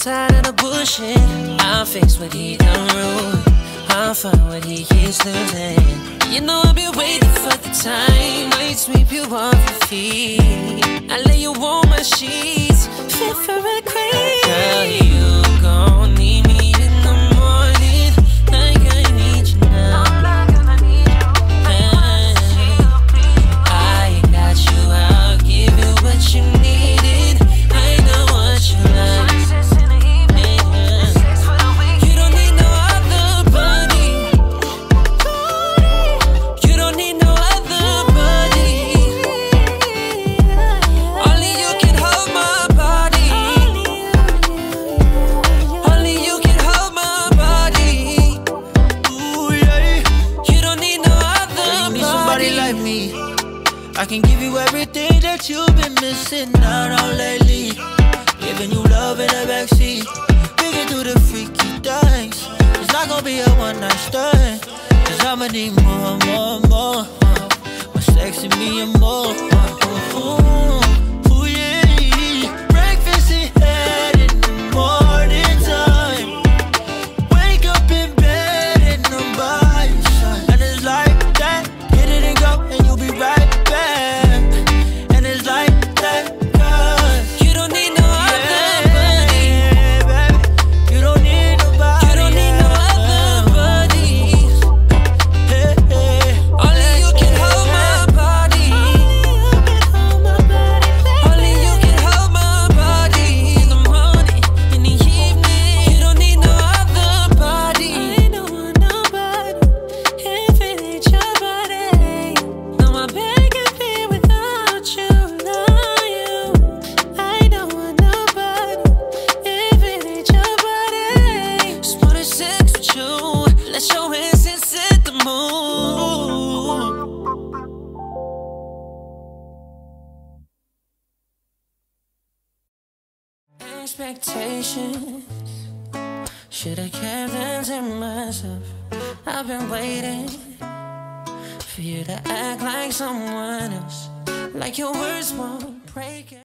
side of the bullshit. I'll fix what he done wrong. I'll find what he keeps losing. You know I've been waiting for the time. Might sweep you off your feet. I lay you on my sheets, fit for a queen. Girl, I can give you everything that you've been missing out on lately. Giving you love in the backseat. We can do the freaky things. It's not gonna be a one night stand. Cause I'ma need more, more, more. Expectations should have kept them to myself. I've been waiting for you to act like someone else, like your words won't break. it.